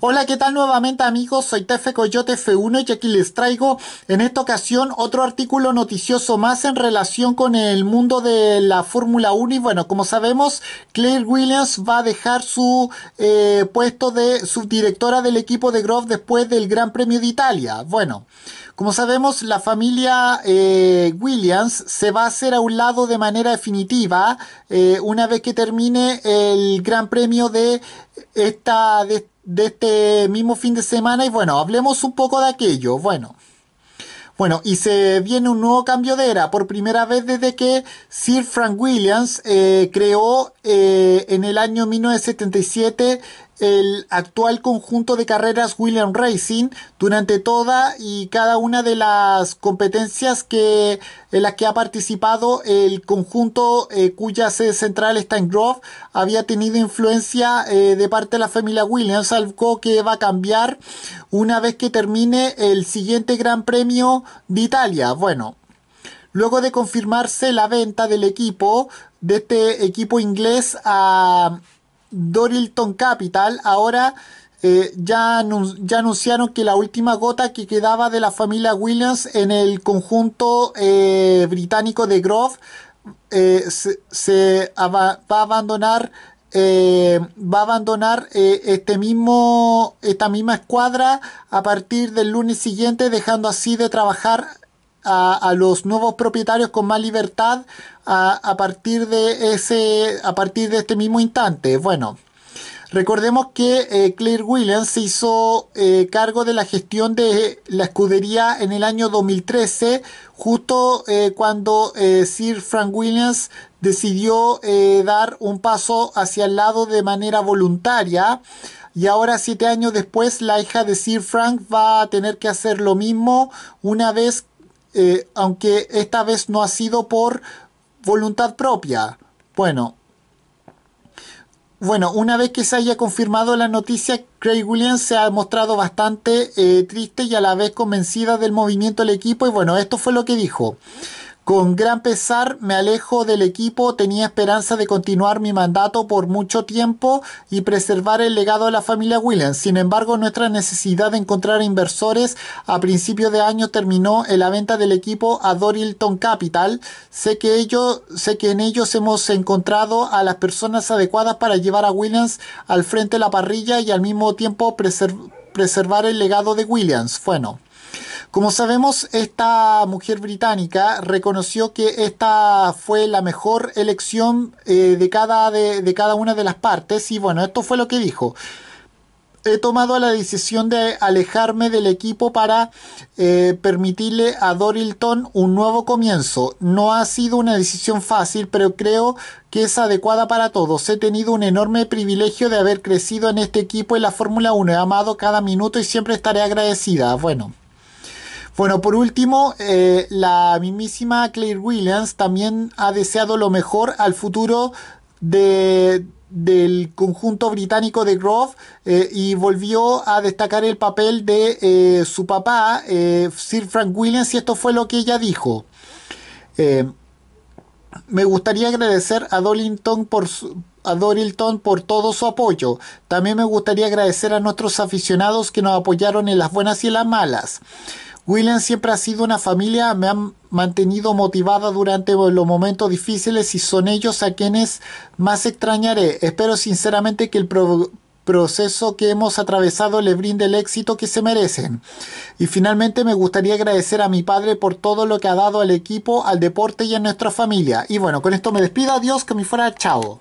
Hola, ¿qué tal nuevamente amigos? Soy Tefe Coyote F1 y aquí les traigo en esta ocasión otro artículo noticioso más en relación con el mundo de la Fórmula 1 y bueno, como sabemos, Claire Williams va a dejar su eh, puesto de subdirectora del equipo de Grove después del Gran Premio de Italia. Bueno, como sabemos, la familia eh, Williams se va a hacer a un lado de manera definitiva eh, una vez que termine el Gran Premio de esta de, este mismo fin de semana y bueno, hablemos un poco de aquello. Bueno. Bueno, y se viene un nuevo cambio de era por primera vez desde que Sir Frank Williams eh, creó eh, en el año 1977 el actual conjunto de carreras William Racing durante toda y cada una de las competencias que, en las que ha participado el conjunto eh, cuya sede central está en Grove había tenido influencia eh, de parte de la familia Williams, algo que va a cambiar una vez que termine el siguiente Gran Premio de Italia. Bueno, luego de confirmarse la venta del equipo, de este equipo inglés a Dorilton Capital, ahora eh, ya, anunciaron que la última gota que quedaba de la familia Williams en el conjunto eh, británico de Grove eh, se, va a abandonar va a abandonar este mismo esta misma escuadra a partir del lunes siguiente dejando así de trabajar a, los nuevos propietarios con más libertad a, partir de ese a partir de este mismo instante. Bueno recordemos que eh, Claire Williams se hizo eh, cargo de la gestión de la escudería en el año 2013 justo eh, cuando Sir Frank Williams decidió dar un paso hacia el lado de manera voluntaria. Y ahora siete años después la hija de Sir Frank va a tener que hacer lo mismo una vez eh, aunque esta vez no ha sido por voluntad propia. Bueno, bueno, una vez que se haya confirmado la noticia, Craig Williams se ha mostrado bastante eh, triste y a la vez convencida del movimiento del equipo y bueno, esto fue lo que dijo. Con gran pesar me alejo del equipo, tenía esperanza de continuar mi mandato por mucho tiempo y preservar el legado de la familia Williams. Sin embargo, nuestra necesidad de encontrar inversores a principio de año terminó en la venta del equipo a Dorilton Capital. Sé que, ellos, sé que en ellos hemos encontrado a las personas adecuadas para llevar a Williams al frente de la parrilla y al mismo tiempo preservar el legado de Williams. Bueno. Como sabemos, esta mujer británica reconoció que esta fue la mejor elección eh, de, cada, de, cada una de las partes y bueno, esto fue lo que dijo he tomado la decisión de alejarme del equipo para eh, permitirle a Dorilton un nuevo comienzo. No ha sido una decisión fácil, pero creo que es adecuada para todos. He tenido un enorme privilegio de haber crecido en este equipo en la Fórmula 1. He amado cada minuto y siempre estaré agradecida. Bueno. Bueno, por último, eh, la mismísima Claire Williams también ha deseado lo mejor al futuro de, del conjunto británico de Grove eh, y volvió a destacar el papel de eh, su papá, Sir Frank Williams, y esto fue lo que ella dijo. me gustaría agradecer a Dorilton por a Dorilton por todo su apoyo. También me gustaría agradecer a nuestros aficionados que nos apoyaron en las buenas y en las malas. William siempre ha sido una familia, me han mantenido motivada durante los momentos difíciles y son ellos a quienes más extrañaré. Espero sinceramente que el proceso que hemos atravesado le brinde el éxito que se merecen. Y finalmente me gustaría agradecer a mi padre por todo lo que ha dado al equipo, al deporte y a nuestra familia. Y bueno, con esto me despido. Adiós, que me fuera chao.